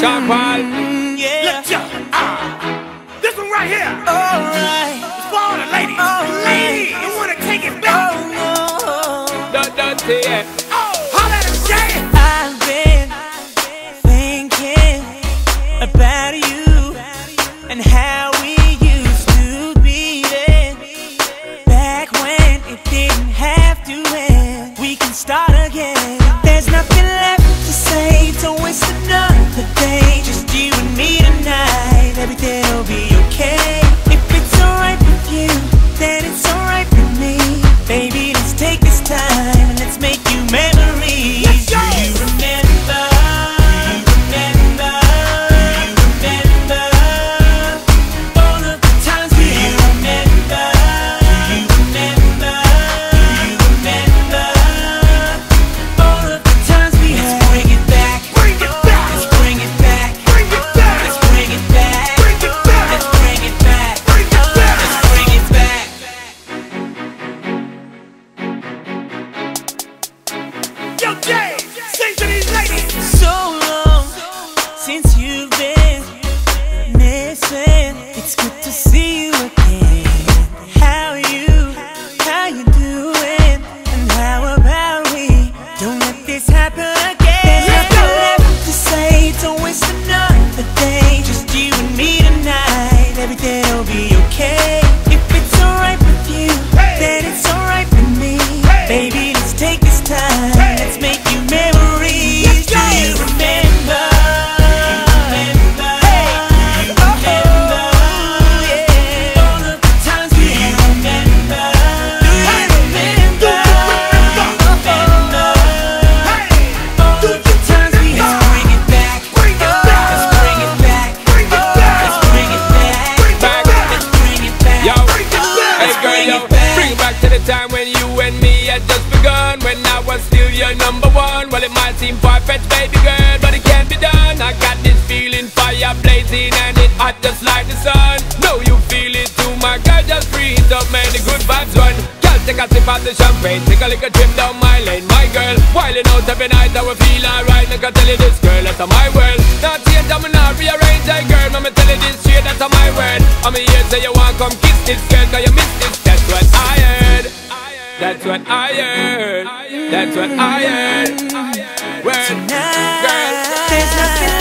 Sean Paul. Mm, yeah. Go. Ah. This one right here. Alright. It's for all the ladies. All right. Ladies, you wanna take it back? Oh no. Don't, don't say it. Oh, holla at him, Jay. I've been thinking about you and how we used to be then. Back when it didn't have to end. We can start then it's alright Yo, was still your number one. Well, it might seem far-fetched, baby girl, but it can't be done. I got this feeling, fire blazing, and it hot just like the sun. Know you feel it too, my girl, just breathe up, man. The good vibes run. Girl, take a sip of the champagne, take a little trip down my lane, my girl. Wilding out every night, I will feel alright. Like I tell you this, girl, that's my world. Not change, I'm not rearrange, hey girl. I'ma tell you this straight, that's my word. I'm here, say you want come kiss this girl, That's what I heard. That's what I heard. Tonight, girl. there's nothing